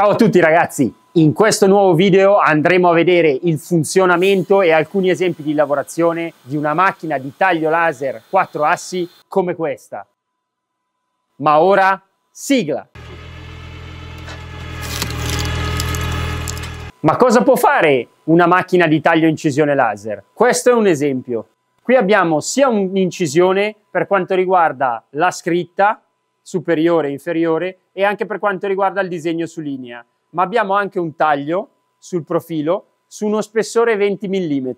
Ciao a tutti ragazzi, in questo nuovo video andremo a vedere il funzionamento e alcuni esempi di lavorazione di una macchina di taglio laser 4 assi come questa. Ma ora sigla! Ma cosa può fare una macchina di taglio incisione laser? Questo è un esempio. Qui abbiamo sia un'incisione per quanto riguarda la scritta, superiore e inferiore, e anche per quanto riguarda il disegno su linea ma abbiamo anche un taglio sul profilo su uno spessore 20 mm.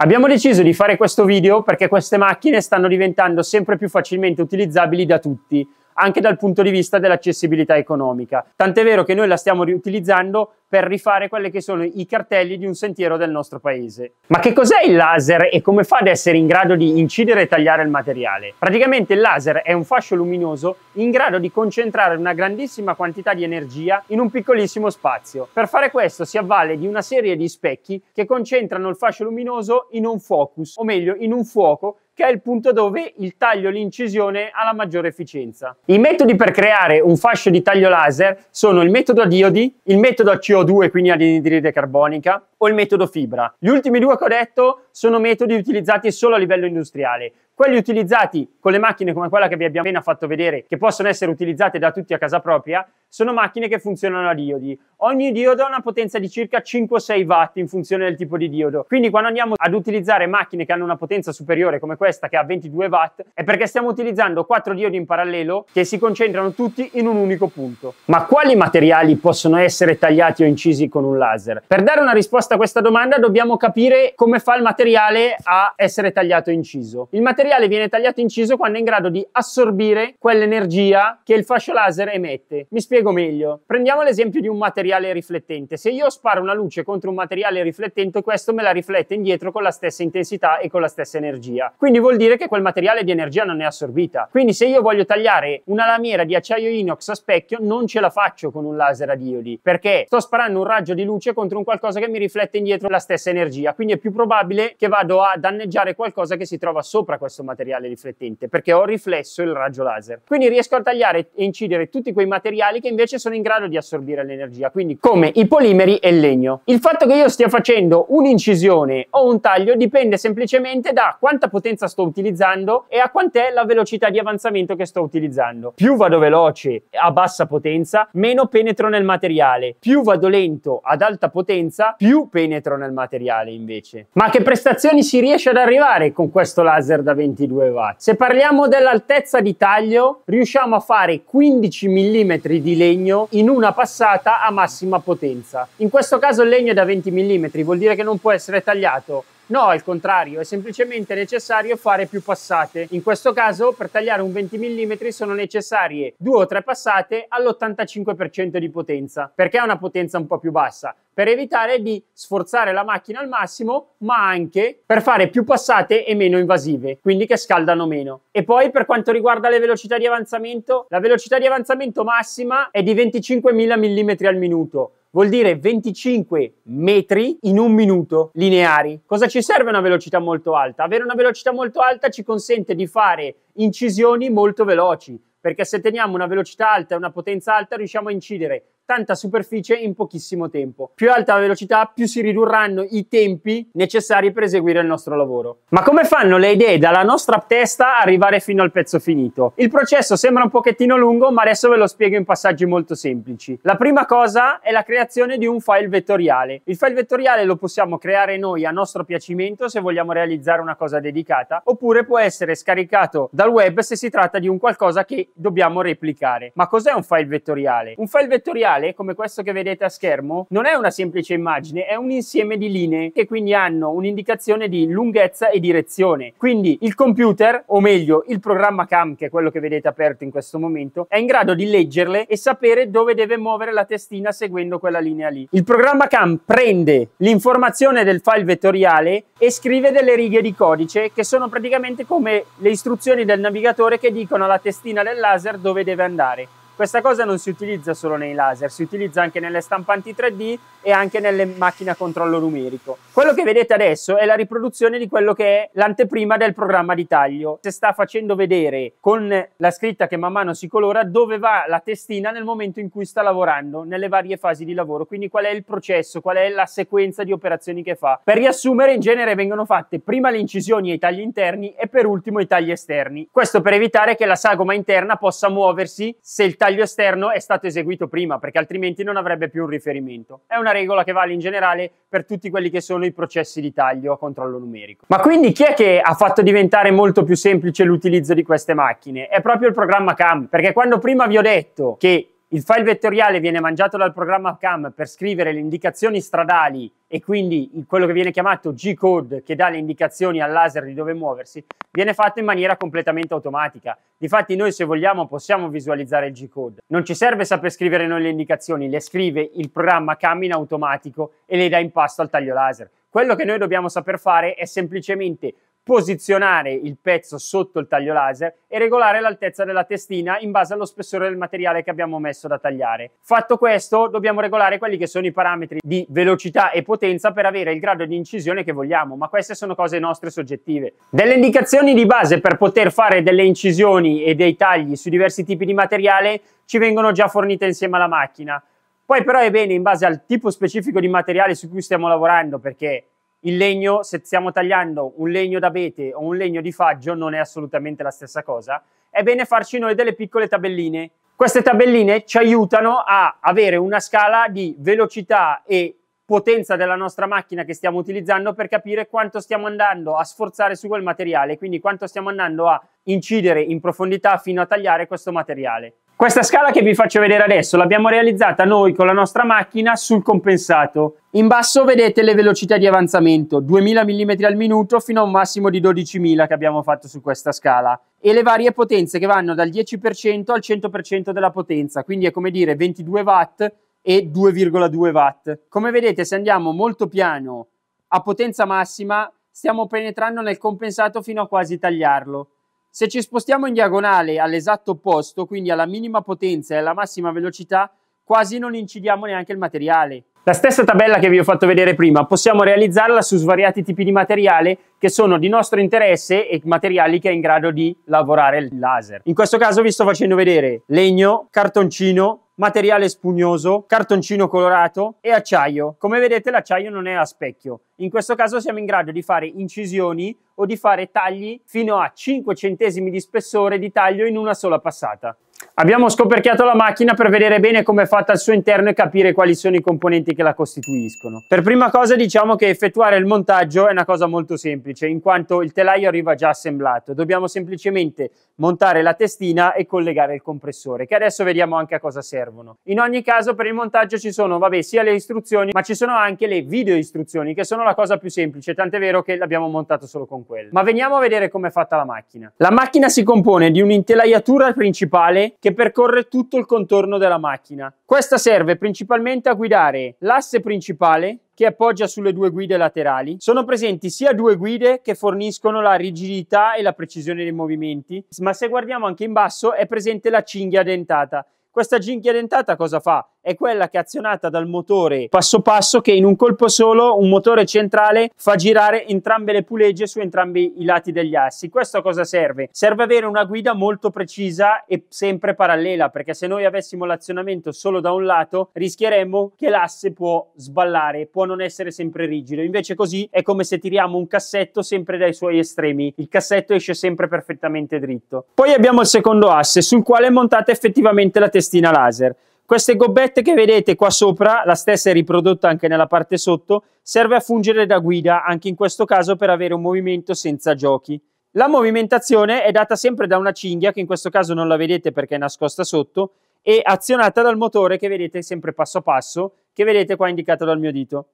Abbiamo deciso di fare questo video perché queste macchine stanno diventando sempre più facilmente utilizzabili da tutti, anche dal punto di vista dell'accessibilità economica. Tant'è vero che noi la stiamo riutilizzando per rifare quelli che sono i cartelli di un sentiero del nostro paese. Ma che cos'è il laser e come fa ad essere in grado di incidere e tagliare il materiale? Praticamente il laser è un fascio luminoso in grado di concentrare una grandissima quantità di energia in un piccolissimo spazio. Per fare questo si avvale di una serie di specchi che concentrano il fascio luminoso in un focus, o meglio in un fuoco che è il punto dove il taglio, l'incisione ha la maggiore efficienza. I metodi per creare un fascio di taglio laser sono il metodo a diodi, il metodo a CO2, quindi ad anidride carbonica, o il metodo fibra. Gli ultimi due che ho detto sono metodi utilizzati solo a livello industriale. Quelli utilizzati con le macchine come quella che vi abbiamo appena fatto vedere, che possono essere utilizzate da tutti a casa propria, sono macchine che funzionano a diodi. Ogni diodo ha una potenza di circa 5-6 watt in funzione del tipo di diodo. Quindi quando andiamo ad utilizzare macchine che hanno una potenza superiore come questa che ha 22 watt, è perché stiamo utilizzando 4 diodi in parallelo che si concentrano tutti in un unico punto. Ma quali materiali possono essere tagliati o incisi con un laser? Per dare una risposta a questa domanda dobbiamo capire come fa il materiale a essere tagliato inciso. Il materiale viene tagliato inciso quando è in grado di assorbire quell'energia che il fascio laser emette. Mi spiego meglio. Prendiamo l'esempio di un materiale riflettente. Se io sparo una luce contro un materiale riflettente, questo me la riflette indietro con la stessa intensità e con la stessa energia. Quindi vuol dire che quel materiale di energia non è assorbita. Quindi se io voglio tagliare una lamiera di acciaio inox a specchio, non ce la faccio con un laser a diodi, perché sto sparando un raggio di luce contro un qualcosa che mi riflette indietro la stessa energia. Quindi è più probabile che vado a danneggiare qualcosa che si trova sopra questo materiale riflettente perché ho riflesso il raggio laser. Quindi riesco a tagliare e incidere tutti quei materiali che invece sono in grado di assorbire l'energia, quindi come i polimeri e il legno. Il fatto che io stia facendo un'incisione o un taglio dipende semplicemente da quanta potenza sto utilizzando e a quant'è la velocità di avanzamento che sto utilizzando. Più vado veloce a bassa potenza, meno penetro nel materiale. Più vado lento ad alta potenza, più penetro nel materiale invece. Ma a che prestazioni si riesce ad arrivare con questo laser da 20 22 watt. Se parliamo dell'altezza di taglio, riusciamo a fare 15 mm di legno in una passata a massima potenza. In questo caso il legno è da 20 mm, vuol dire che non può essere tagliato No, al contrario, è semplicemente necessario fare più passate. In questo caso, per tagliare un 20 mm sono necessarie due o tre passate all'85% di potenza, perché ha una potenza un po' più bassa, per evitare di sforzare la macchina al massimo, ma anche per fare più passate e meno invasive, quindi che scaldano meno. E poi per quanto riguarda le velocità di avanzamento, la velocità di avanzamento massima è di 25.000 mm al minuto vuol dire 25 metri in un minuto lineari. Cosa ci serve una velocità molto alta? Avere una velocità molto alta ci consente di fare incisioni molto veloci, perché se teniamo una velocità alta e una potenza alta riusciamo a incidere tanta superficie in pochissimo tempo. Più alta la velocità, più si ridurranno i tempi necessari per eseguire il nostro lavoro. Ma come fanno le idee dalla nostra testa arrivare fino al pezzo finito? Il processo sembra un pochettino lungo, ma adesso ve lo spiego in passaggi molto semplici. La prima cosa è la creazione di un file vettoriale. Il file vettoriale lo possiamo creare noi a nostro piacimento se vogliamo realizzare una cosa dedicata, oppure può essere scaricato dal web se si tratta di un qualcosa che dobbiamo replicare. Ma cos'è un file vettoriale? Un file vettoriale digitale, come questo che vedete a schermo, non è una semplice immagine, è un insieme di linee che quindi hanno un'indicazione di lunghezza e direzione. Quindi il computer, o meglio il programma CAM, che è quello che vedete aperto in questo momento, è in grado di leggerle e sapere dove deve muovere la testina seguendo quella linea lì. Il programma CAM prende l'informazione del file vettoriale e scrive delle righe di codice che sono praticamente come le istruzioni del navigatore che dicono alla testina del laser dove deve andare. Questa cosa non si utilizza solo nei laser, si utilizza anche nelle stampanti 3D e anche nelle macchine a controllo numerico. Quello che vedete adesso è la riproduzione di quello che è l'anteprima del programma di taglio. Si sta facendo vedere con la scritta che man mano si colora dove va la testina nel momento in cui sta lavorando, nelle varie fasi di lavoro, quindi qual è il processo, qual è la sequenza di operazioni che fa. Per riassumere, in genere vengono fatte prima le incisioni e i tagli interni e per ultimo i tagli esterni. Questo per evitare che la sagoma interna possa muoversi se il taglio taglio esterno è stato eseguito prima, perché altrimenti non avrebbe più un riferimento. È una regola che vale in generale per tutti quelli che sono i processi di taglio a controllo numerico. Ma quindi chi è che ha fatto diventare molto più semplice l'utilizzo di queste macchine? È proprio il programma CAM, perché quando prima vi ho detto che il file vettoriale viene mangiato dal programma CAM per scrivere le indicazioni stradali e quindi quello che viene chiamato G-code che dà le indicazioni al laser di dove muoversi, viene fatto in maniera completamente automatica. Difatti noi se vogliamo possiamo visualizzare il G-code. Non ci serve saper scrivere noi le indicazioni, le scrive il programma CAM in automatico e le dà in pasto al taglio laser. Quello che noi dobbiamo saper fare è semplicemente posizionare il pezzo sotto il taglio laser e regolare l'altezza della testina in base allo spessore del materiale che abbiamo messo da tagliare. Fatto questo, dobbiamo regolare quelli che sono i parametri di velocità e potenza per avere il grado di incisione che vogliamo, ma queste sono cose nostre soggettive. Delle indicazioni di base per poter fare delle incisioni e dei tagli su diversi tipi di materiale ci vengono già fornite insieme alla macchina. Poi però è bene in base al tipo specifico di materiale su cui stiamo lavorando perché il legno, se stiamo tagliando un legno d'abete o un legno di faggio, non è assolutamente la stessa cosa. È bene farci noi delle piccole tabelline. Queste tabelline ci aiutano a avere una scala di velocità e potenza della nostra macchina che stiamo utilizzando per capire quanto stiamo andando a sforzare su quel materiale, quindi quanto stiamo andando a incidere in profondità fino a tagliare questo materiale. Questa scala che vi faccio vedere adesso l'abbiamo realizzata noi con la nostra macchina sul compensato. In basso vedete le velocità di avanzamento, 2000 mm al minuto fino a un massimo di 12.000 che abbiamo fatto su questa scala e le varie potenze che vanno dal 10% al 100% della potenza, quindi è come dire 22 watt e 2,2 watt. Come vedete se andiamo molto piano a potenza massima stiamo penetrando nel compensato fino a quasi tagliarlo. Se ci spostiamo in diagonale all'esatto opposto, quindi alla minima potenza e alla massima velocità, quasi non incidiamo neanche il materiale. La stessa tabella che vi ho fatto vedere prima possiamo realizzarla su svariati tipi di materiale che sono di nostro interesse e materiali che è in grado di lavorare il laser. In questo caso vi sto facendo vedere legno, cartoncino, materiale spugnoso, cartoncino colorato e acciaio. Come vedete l'acciaio non è a specchio. In questo caso siamo in grado di fare incisioni o di fare tagli fino a 5 centesimi di spessore di taglio in una sola passata. Abbiamo scoperchiato la macchina per vedere bene come è fatta al suo interno e capire quali sono i componenti che la costituiscono. Per prima cosa diciamo che effettuare il montaggio è una cosa molto semplice, in quanto il telaio arriva già assemblato. Dobbiamo semplicemente montare la testina e collegare il compressore, che adesso vediamo anche a cosa servono. In ogni caso per il montaggio ci sono, vabbè, sia le istruzioni, ma ci sono anche le video istruzioni, che sono la cosa più semplice, tant'è vero che l'abbiamo montato solo con quelle. Ma veniamo a vedere come è fatta la macchina. La macchina si compone di un'intelaiatura principale che percorre tutto il contorno della macchina. Questa serve principalmente a guidare l'asse principale che appoggia sulle due guide laterali. Sono presenti sia due guide che forniscono la rigidità e la precisione dei movimenti, ma se guardiamo anche in basso è presente la cinghia dentata questa ginghia dentata cosa fa? È quella che è azionata dal motore passo passo che in un colpo solo un motore centrale fa girare entrambe le pulegge su entrambi i lati degli assi. Questo a cosa serve? Serve avere una guida molto precisa e sempre parallela perché se noi avessimo l'azionamento solo da un lato rischieremmo che l'asse può sballare, può non essere sempre rigido. Invece così è come se tiriamo un cassetto sempre dai suoi estremi. Il cassetto esce sempre perfettamente dritto. Poi abbiamo il secondo asse sul quale è montata effettivamente la testina laser. Queste gobbette che vedete qua sopra, la stessa è riprodotta anche nella parte sotto, serve a fungere da guida, anche in questo caso per avere un movimento senza giochi. La movimentazione è data sempre da una cinghia, che in questo caso non la vedete perché è nascosta sotto, e azionata dal motore che vedete sempre passo passo, che vedete qua indicato dal mio dito.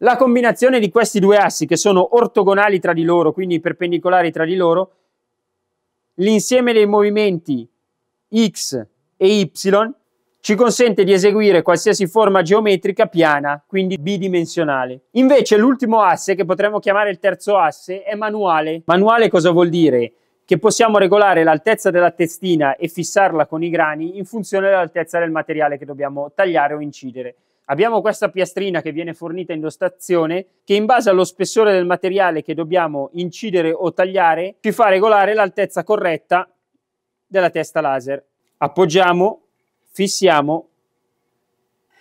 La combinazione di questi due assi che sono ortogonali tra di loro, quindi perpendicolari tra di loro, l'insieme dei movimenti x e y ci consente di eseguire qualsiasi forma geometrica piana, quindi bidimensionale. Invece l'ultimo asse, che potremmo chiamare il terzo asse, è manuale. Manuale cosa vuol dire? che possiamo regolare l'altezza della testina e fissarla con i grani in funzione dell'altezza del materiale che dobbiamo tagliare o incidere. Abbiamo questa piastrina che viene fornita in dotazione che in base allo spessore del materiale che dobbiamo incidere o tagliare ci fa regolare l'altezza corretta della testa laser. Appoggiamo, fissiamo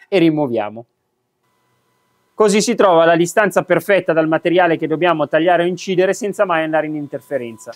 e rimuoviamo. Così si trova la distanza perfetta dal materiale che dobbiamo tagliare o incidere senza mai andare in interferenza.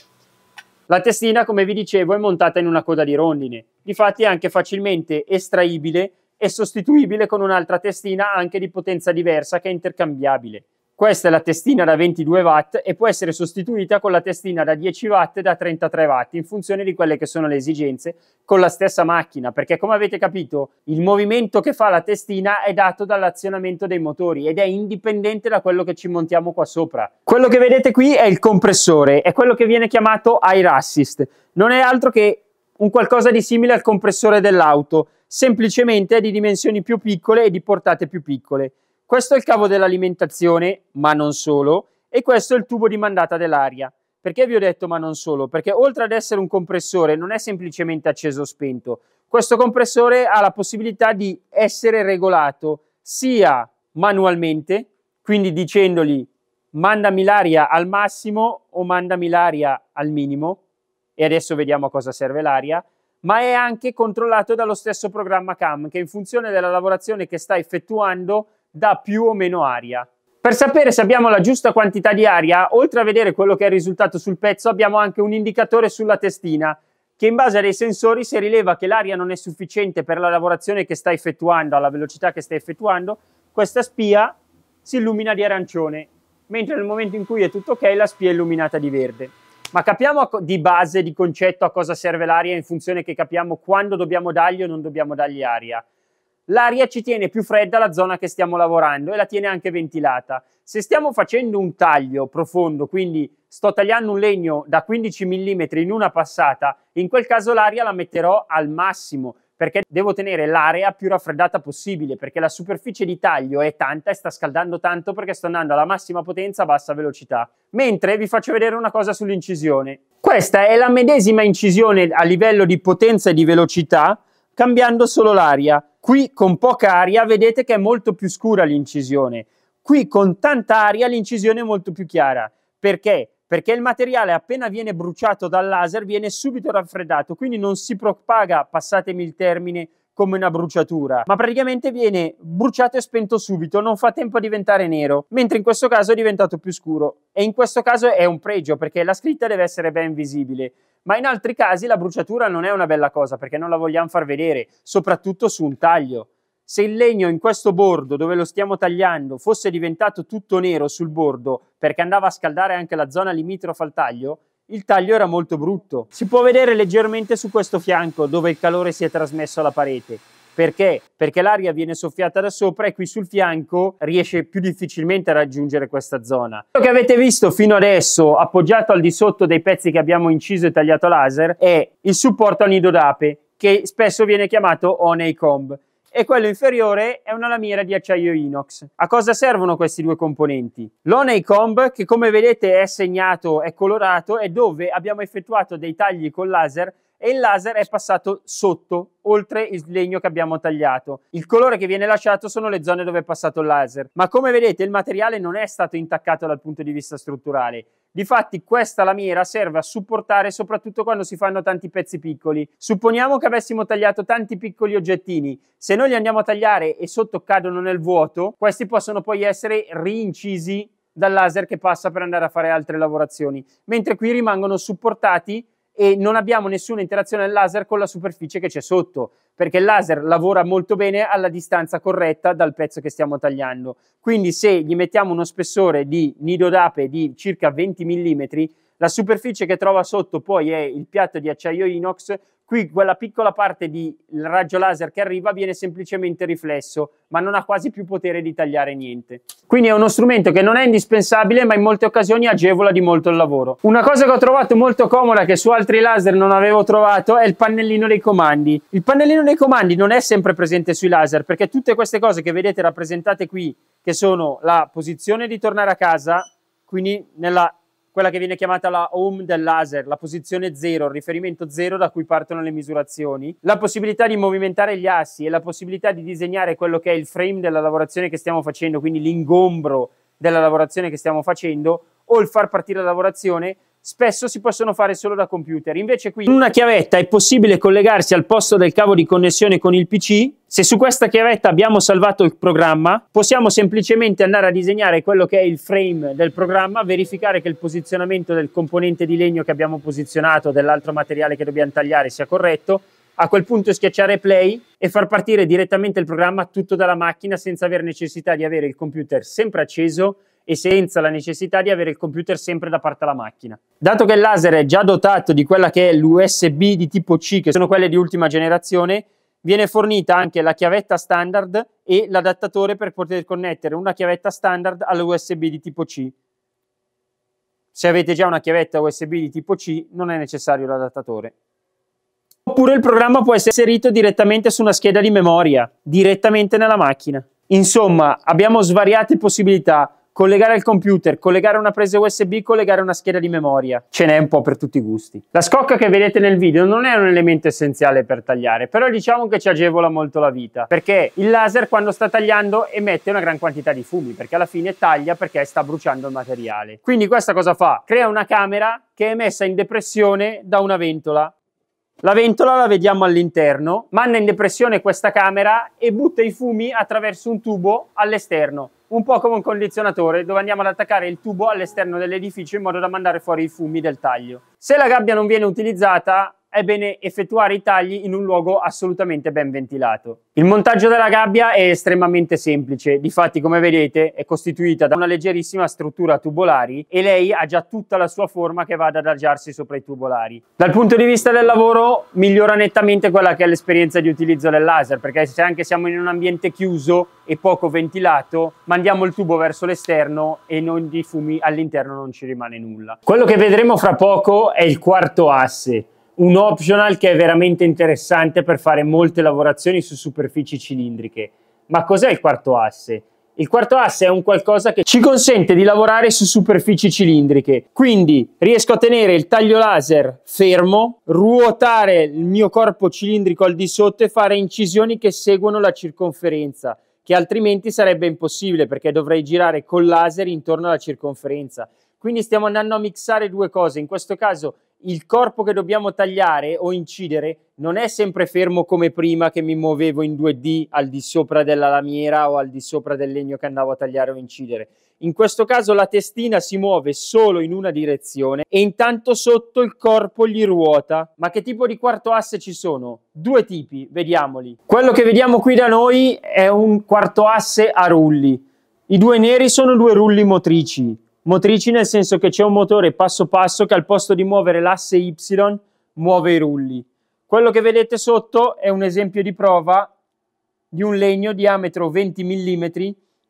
La testina, come vi dicevo, è montata in una coda di rondine, difatti è anche facilmente estraibile e sostituibile con un'altra testina anche di potenza diversa che è intercambiabile. Questa è la testina da 22 watt e può essere sostituita con la testina da 10 watt e da 33 watt in funzione di quelle che sono le esigenze con la stessa macchina, perché come avete capito il movimento che fa la testina è dato dall'azionamento dei motori ed è indipendente da quello che ci montiamo qua sopra. Quello che vedete qui è il compressore, è quello che viene chiamato air assist, non è altro che un qualcosa di simile al compressore dell'auto, semplicemente è di dimensioni più piccole e di portate più piccole. Questo è il cavo dell'alimentazione, ma non solo, e questo è il tubo di mandata dell'aria. Perché vi ho detto ma non solo? Perché oltre ad essere un compressore non è semplicemente acceso o spento. Questo compressore ha la possibilità di essere regolato sia manualmente, quindi dicendogli mandami l'aria al massimo o mandami l'aria al minimo, e adesso vediamo a cosa serve l'aria, ma è anche controllato dallo stesso programma CAM che in funzione della lavorazione che sta effettuando dà più o meno aria. Per sapere se abbiamo la giusta quantità di aria, oltre a vedere quello che è il risultato sul pezzo, abbiamo anche un indicatore sulla testina, che in base a dei sensori, se rileva che l'aria non è sufficiente per la lavorazione che sta effettuando, alla velocità che sta effettuando, questa spia si illumina di arancione, mentre nel momento in cui è tutto ok, la spia è illuminata di verde. Ma capiamo di base, di concetto, a cosa serve l'aria in funzione che capiamo quando dobbiamo dargli o non dobbiamo dargli aria l'aria ci tiene più fredda la zona che stiamo lavorando e la tiene anche ventilata. Se stiamo facendo un taglio profondo, quindi sto tagliando un legno da 15 mm in una passata, in quel caso l'aria la metterò al massimo perché devo tenere l'area più raffreddata possibile perché la superficie di taglio è tanta e sta scaldando tanto perché sto andando alla massima potenza a bassa velocità. Mentre vi faccio vedere una cosa sull'incisione. Questa è la medesima incisione a livello di potenza e di velocità cambiando solo l'aria. Qui con poca aria vedete che è molto più scura l'incisione. Qui con tanta aria l'incisione è molto più chiara. Perché? Perché il materiale appena viene bruciato dal laser viene subito raffreddato, quindi non si propaga, passatemi il termine, come una bruciatura, ma praticamente viene bruciato e spento subito, non fa tempo a diventare nero, mentre in questo caso è diventato più scuro. E in questo caso è un pregio perché la scritta deve essere ben visibile ma in altri casi la bruciatura non è una bella cosa perché non la vogliamo far vedere, soprattutto su un taglio. Se il legno in questo bordo dove lo stiamo tagliando fosse diventato tutto nero sul bordo perché andava a scaldare anche la zona limitrofa al taglio, il taglio era molto brutto. Si può vedere leggermente su questo fianco dove il calore si è trasmesso alla parete. Perché? Perché l'aria viene soffiata da sopra e qui sul fianco riesce più difficilmente a raggiungere questa zona. Quello che avete visto fino adesso, appoggiato al di sotto dei pezzi che abbiamo inciso e tagliato laser, è il supporto a nido d'ape, che spesso viene chiamato honeycomb e quello inferiore è una lamiera di acciaio inox. A cosa servono questi due componenti? L'honeycomb, che come vedete è segnato, è colorato, è dove abbiamo effettuato dei tagli con laser e il laser è passato sotto, oltre il legno che abbiamo tagliato. Il colore che viene lasciato sono le zone dove è passato il laser, ma come vedete il materiale non è stato intaccato dal punto di vista strutturale. Difatti questa lamiera serve a supportare soprattutto quando si fanno tanti pezzi piccoli. Supponiamo che avessimo tagliato tanti piccoli oggettini, se noi li andiamo a tagliare e sotto cadono nel vuoto, questi possono poi essere rincisi dal laser che passa per andare a fare altre lavorazioni, mentre qui rimangono supportati e non abbiamo nessuna interazione del laser con la superficie che c'è sotto, perché il laser lavora molto bene alla distanza corretta dal pezzo che stiamo tagliando. Quindi se gli mettiamo uno spessore di nido d'ape di circa 20 mm, la superficie che trova sotto poi è il piatto di acciaio inox Qui quella piccola parte di raggio laser che arriva viene semplicemente riflesso, ma non ha quasi più potere di tagliare niente. Quindi è uno strumento che non è indispensabile, ma in molte occasioni agevola di molto il lavoro. Una cosa che ho trovato molto comoda, che su altri laser non avevo trovato, è il pannellino dei comandi. Il pannellino dei comandi non è sempre presente sui laser, perché tutte queste cose che vedete rappresentate qui, che sono la posizione di tornare a casa, quindi nella quella che viene chiamata la home del laser, la posizione 0, il riferimento 0 da cui partono le misurazioni, la possibilità di movimentare gli assi e la possibilità di disegnare quello che è il frame della lavorazione che stiamo facendo, quindi l'ingombro della lavorazione che stiamo facendo, o il far partire la lavorazione, spesso si possono fare solo da computer. Invece qui in una chiavetta è possibile collegarsi al posto del cavo di connessione con il PC. Se su questa chiavetta abbiamo salvato il programma, possiamo semplicemente andare a disegnare quello che è il frame del programma, verificare che il posizionamento del componente di legno che abbiamo posizionato, dell'altro materiale che dobbiamo tagliare sia corretto. A quel punto schiacciare play e far partire direttamente il programma tutto dalla macchina senza aver necessità di avere il computer sempre acceso e senza la necessità di avere il computer sempre da parte alla macchina. Dato che il laser è già dotato di quella che è l'USB di tipo C, che sono quelle di ultima generazione, viene fornita anche la chiavetta standard e l'adattatore per poter connettere una chiavetta standard all'USB di tipo C. Se avete già una chiavetta USB di tipo C, non è necessario l'adattatore. Oppure il programma può essere inserito direttamente su una scheda di memoria, direttamente nella macchina. Insomma, abbiamo svariate possibilità collegare il computer, collegare una presa USB, collegare una scheda di memoria. Ce n'è un po' per tutti i gusti. La scocca che vedete nel video non è un elemento essenziale per tagliare, però diciamo che ci agevola molto la vita, perché il laser quando sta tagliando emette una gran quantità di fumi, perché alla fine taglia perché sta bruciando il materiale. Quindi questa cosa fa? Crea una camera che è messa in depressione da una ventola la ventola la vediamo all'interno, manda in depressione questa camera e butta i fumi attraverso un tubo all'esterno un po' come un condizionatore dove andiamo ad attaccare il tubo all'esterno dell'edificio in modo da mandare fuori i fumi del taglio. Se la gabbia non viene utilizzata è bene effettuare i tagli in un luogo assolutamente ben ventilato. Il montaggio della gabbia è estremamente semplice, difatti come vedete è costituita da una leggerissima struttura tubolari e lei ha già tutta la sua forma che va ad adagiarsi sopra i tubolari. Dal punto di vista del lavoro migliora nettamente quella che è l'esperienza di utilizzo del laser, perché se anche siamo in un ambiente chiuso e poco ventilato, mandiamo il tubo verso l'esterno e non di fumi all'interno non ci rimane nulla. Quello che vedremo fra poco è il quarto asse un optional che è veramente interessante per fare molte lavorazioni su superfici cilindriche. Ma cos'è il quarto asse? Il quarto asse è un qualcosa che ci consente di lavorare su superfici cilindriche, quindi riesco a tenere il taglio laser fermo, ruotare il mio corpo cilindrico al di sotto e fare incisioni che seguono la circonferenza, che altrimenti sarebbe impossibile perché dovrei girare col laser intorno alla circonferenza. Quindi stiamo andando a mixare due cose, in questo caso il corpo che dobbiamo tagliare o incidere non è sempre fermo come prima che mi muovevo in 2D al di sopra della lamiera o al di sopra del legno che andavo a tagliare o incidere. In questo caso la testina si muove solo in una direzione e intanto sotto il corpo gli ruota. Ma che tipo di quarto asse ci sono? Due tipi, vediamoli. Quello che vediamo qui da noi è un quarto asse a rulli. I due neri sono due rulli motrici motrici nel senso che c'è un motore passo passo che al posto di muovere l'asse Y muove i rulli. Quello che vedete sotto è un esempio di prova di un legno diametro 20 mm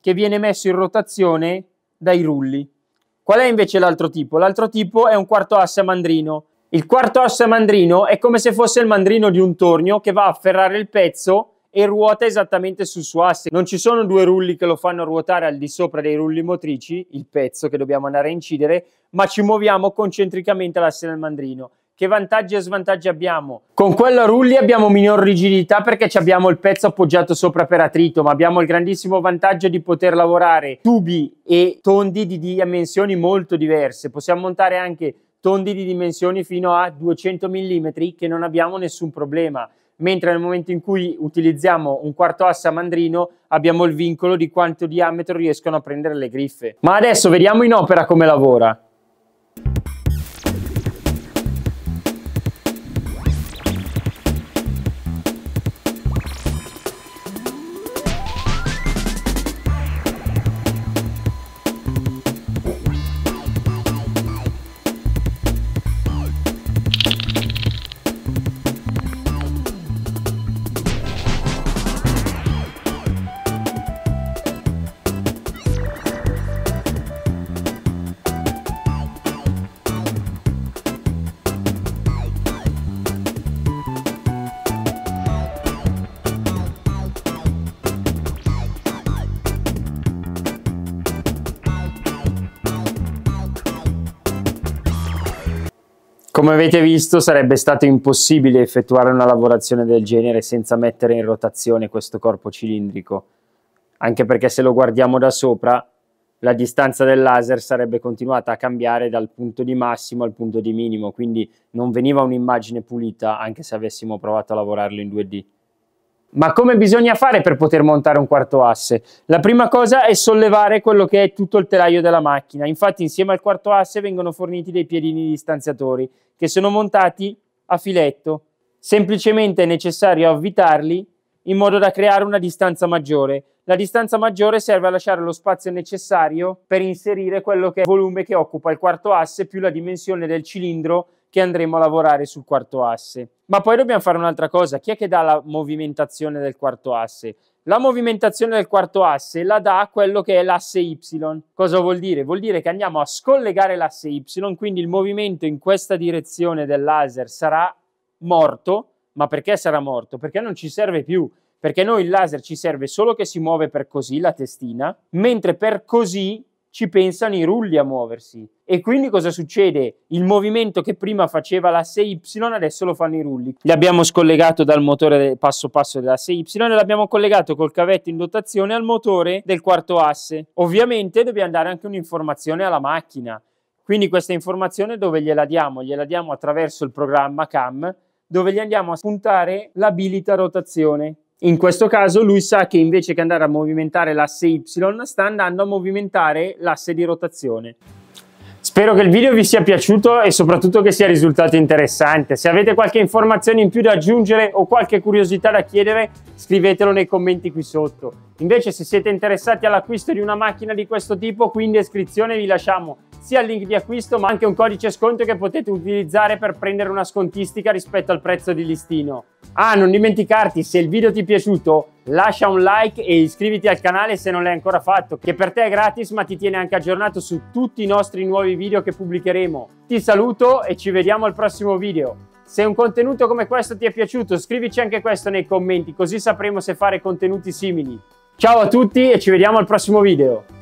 che viene messo in rotazione dai rulli. Qual è invece l'altro tipo? L'altro tipo è un quarto asse a mandrino. Il quarto asse a mandrino è come se fosse il mandrino di un tornio che va a afferrare il pezzo e ruota esattamente sul suo asse. Non ci sono due rulli che lo fanno ruotare al di sopra dei rulli motrici, il pezzo che dobbiamo andare a incidere, ma ci muoviamo concentricamente all'asse del mandrino. Che vantaggi e svantaggi abbiamo? Con quello a rulli abbiamo minor rigidità perché abbiamo il pezzo appoggiato sopra per attrito, ma abbiamo il grandissimo vantaggio di poter lavorare tubi e tondi di dimensioni molto diverse. Possiamo montare anche tondi di dimensioni fino a 200 mm che non abbiamo nessun problema mentre nel momento in cui utilizziamo un quarto asse a mandrino abbiamo il vincolo di quanto diametro riescono a prendere le griffe. Ma adesso vediamo in opera come lavora. Come avete visto sarebbe stato impossibile effettuare una lavorazione del genere senza mettere in rotazione questo corpo cilindrico, anche perché se lo guardiamo da sopra la distanza del laser sarebbe continuata a cambiare dal punto di massimo al punto di minimo, quindi non veniva un'immagine pulita anche se avessimo provato a lavorarlo in 2D. Ma come bisogna fare per poter montare un quarto asse? La prima cosa è sollevare quello che è tutto il telaio della macchina. Infatti insieme al quarto asse vengono forniti dei piedini distanziatori che sono montati a filetto. Semplicemente è necessario avvitarli in modo da creare una distanza maggiore. La distanza maggiore serve a lasciare lo spazio necessario per inserire quello che è il volume che occupa il quarto asse più la dimensione del cilindro che andremo a lavorare sul quarto asse. Ma poi dobbiamo fare un'altra cosa, chi è che dà la movimentazione del quarto asse? La movimentazione del quarto asse la dà quello che è l'asse Y. Cosa vuol dire? Vuol dire che andiamo a scollegare l'asse Y, quindi il movimento in questa direzione del laser sarà morto, ma perché sarà morto? Perché non ci serve più, perché noi il laser ci serve solo che si muove per così la testina, mentre per così ci pensano i rulli a muoversi. E quindi cosa succede? Il movimento che prima faceva l'asse Y adesso lo fanno i rulli. L'abbiamo scollegato dal motore passo passo dell'asse Y e l'abbiamo collegato col cavetto in dotazione al motore del quarto asse. Ovviamente dobbiamo dare anche un'informazione alla macchina. Quindi questa informazione dove gliela diamo? Gliela diamo attraverso il programma CAM dove gli andiamo a spuntare l'abilita rotazione. In questo caso lui sa che invece che andare a movimentare l'asse Y sta andando a movimentare l'asse di rotazione. Spero che il video vi sia piaciuto e soprattutto che sia risultato interessante. Se avete qualche informazione in più da aggiungere o qualche curiosità da chiedere, scrivetelo nei commenti qui sotto. Invece se siete interessati all'acquisto di una macchina di questo tipo, qui in descrizione vi lasciamo sia il link di acquisto ma anche un codice sconto che potete utilizzare per prendere una scontistica rispetto al prezzo di listino. Ah, non dimenticarti, se il video ti è piaciuto, lascia un like e iscriviti al canale se non l'hai ancora fatto, che per te è gratis ma ti tiene anche aggiornato su tutti i nostri nuovi video che pubblicheremo. Ti saluto e ci vediamo al prossimo video. Se un contenuto come questo ti è piaciuto, scrivici anche questo nei commenti, così sapremo se fare contenuti simili. Ciao a tutti e ci vediamo al prossimo video.